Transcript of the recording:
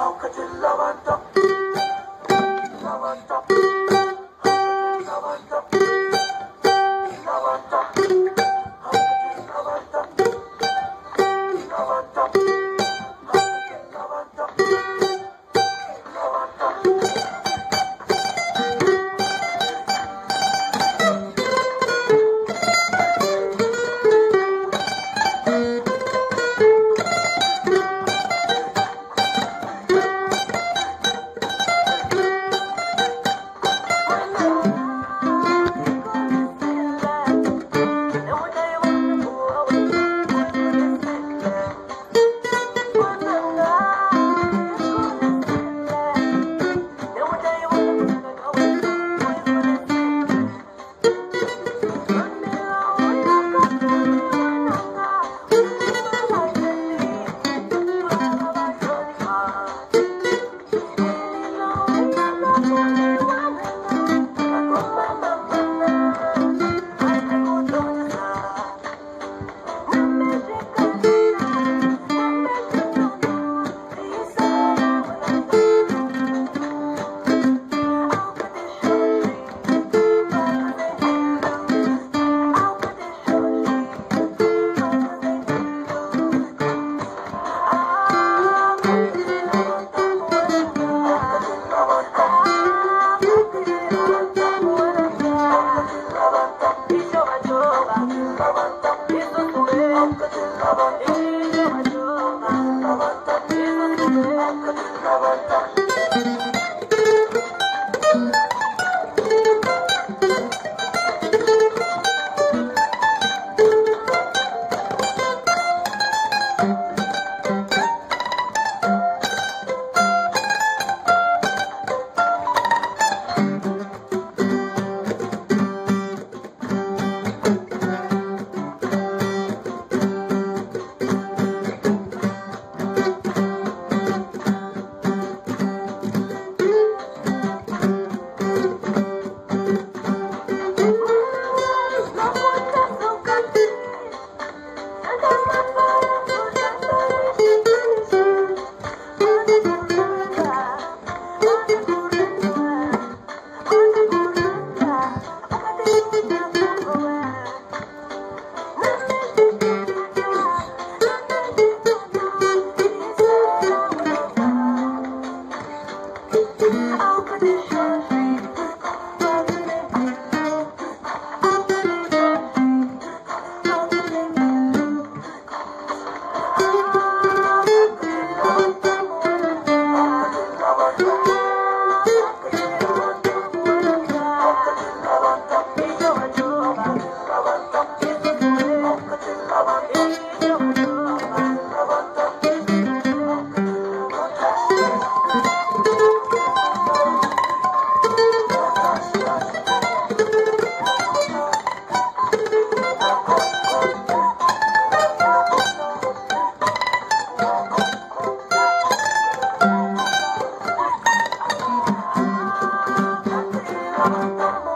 How could you love and talk? Love and talk. Open the door. Oh.